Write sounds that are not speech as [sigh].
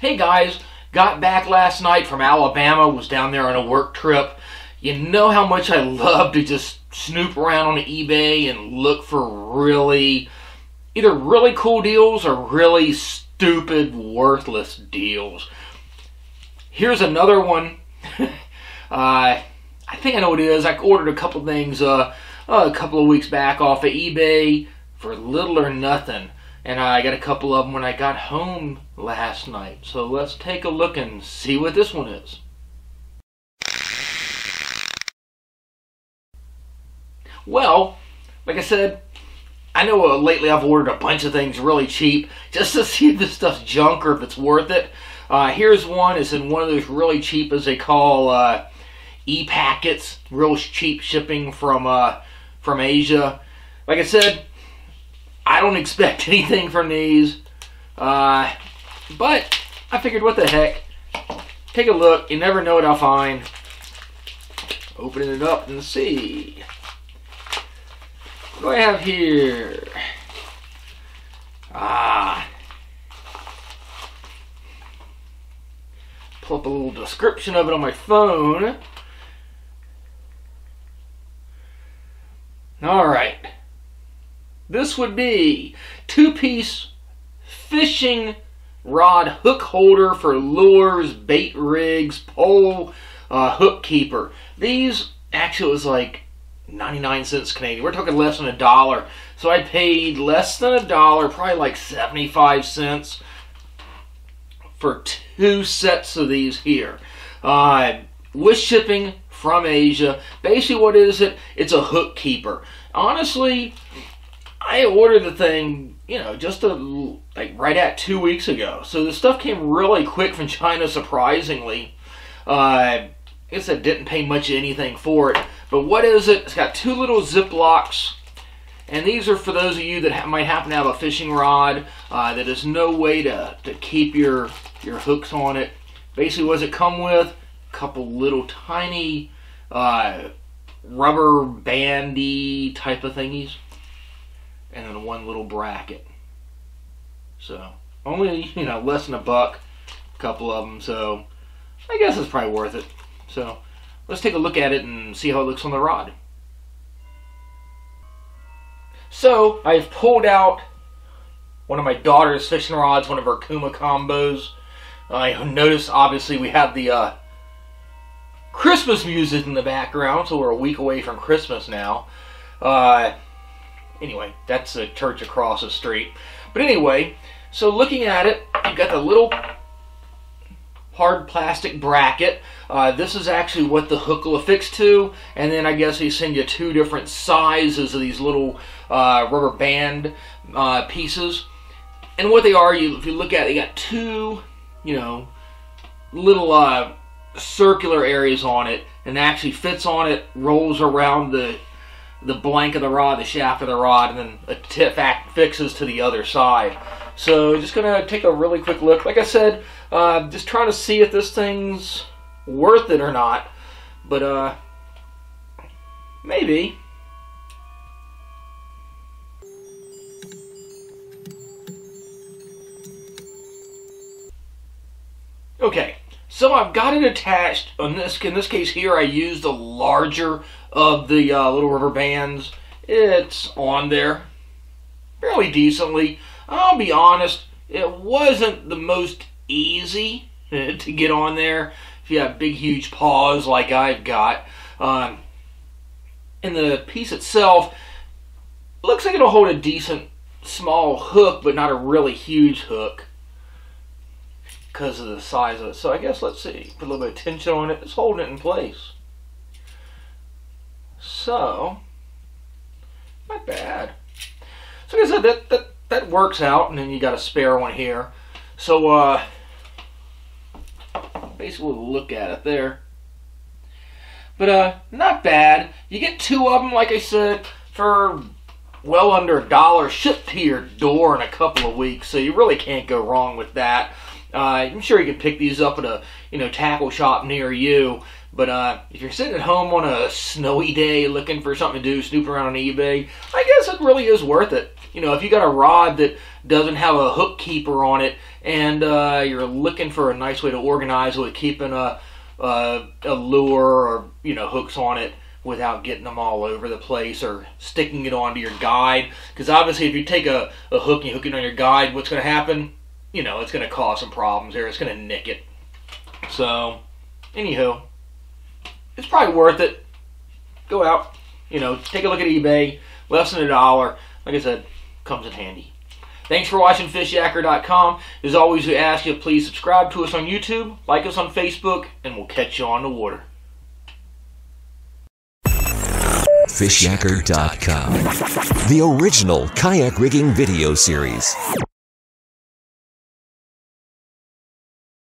Hey guys, got back last night from Alabama, was down there on a work trip. You know how much I [laughs] love to just snoop around on eBay and look for really, either really cool deals or really stupid, worthless deals. Here's another one. [laughs] uh, I think I know what it is. I ordered a couple things uh, a couple of weeks back off of eBay for little or nothing. And I got a couple of them when I got home last night. So let's take a look and see what this one is. Well, like I said, I know uh, lately I've ordered a bunch of things really cheap just to [laughs] see if this stuff's junk or if it's worth it. Uh, here's one. It's in one of those really cheap, as they call uh, e-packets, real cheap shipping from uh, from Asia. Like I said, I don't expect [laughs] anything from these, uh, but I figured, what the heck? Take a look. You never know what I'll find. Opening it up and see. What do I have here? Ah. Pull up a little description of it on my phone. All right. This would be two-piece fishing rod hook holder for lures, bait rigs, pole uh, hook keeper. These actually was like 99 cents Canadian. We're talking less than a dollar. So I paid less than a dollar, probably like 75 cents for two sets of these here. Uh, with shipping from Asia. Basically what is it? It's a hook keeper. Honestly, I ordered the thing, you know, just a, like right at two weeks ago. So the stuff came really quick from [laughs] China, surprisingly. Uh, I guess I didn't pay much anything for it. But what is it? It's got two little Ziplocs. And these are for those of you that ha might happen to have a fishing rod uh, that is no way to, to keep your, your hooks on it. Basically, what does it come with? A couple little tiny uh, rubber bandy type of thingies and then one little bracket. So only you know less than a buck, a couple of them. So I guess it's probably worth it. So let's take a look at it and see how it looks on the rod. So I've pulled out one of my daughter's fishing rods, one of her Kuma combos. I notice obviously we have the uh, Christmas music in the background, so we're a week away from Christmas now. Uh, anyway, that's a church across the street. But anyway, so looking at it, you've got the little hard plastic bracket. Uh, this is actually what the hook will affix to, and then I guess they send you two different sizes of these little uh, rubber band uh, pieces. And what they are, you if you look at it, you got two, you know, little uh, circular areas on it, and actually fits on it, rolls around the the blank of the rod, the shaft of the rod, and then a tip fixes to the other side. So just gonna take a really quick look. Like I said, uh, just trying to see if this thing's worth it or not. But uh, maybe. Okay, so I've got it attached. In this in this case here, I used a larger of the uh, little River bands. It's on there fairly decently. I'll be honest, it wasn't the most easy [laughs] to get on there if you have big, huge paws like I've got. Um, and the piece itself looks like it'll hold a decent small hook, but not a really huge hook because of the size of it. So I guess let's see, put a little bit of tension on it. It's holding it in place. So, not bad. So like I said, that, that, that works out, and then you got a spare one here. So, uh, basically look at it there. But, uh, not bad. You get two of them, like I said, for well under a dollar shipped to your door in a couple of weeks, so you really can't go wrong with that. Uh, I'm sure you can pick these up at a you know tackle shop near you. But uh, if you're sitting at home on a snowy day looking for something to do, snooping around on eBay, I guess it really is worth it. You know, if you got a rod that doesn't have a hook keeper on it and uh, you're looking for a nice way to organize with keeping a, a, a lure or you know hooks on it without getting them all over the place or sticking it onto your guide. Because obviously, if you take a, a hook and you hook it on your guide, what's going to happen? You know, it's going to cause some problems here. It's going to nick it. So, anywho, it's probably worth it. Go out, you know, take a look at eBay. Less than a dollar. Like I said, comes in handy. Thanks for watching Fishyaker.com. As always, we ask you please subscribe to us on YouTube, like us on Facebook, and we'll catch you on the water. Fishyaker.com, the original kayak rigging video series.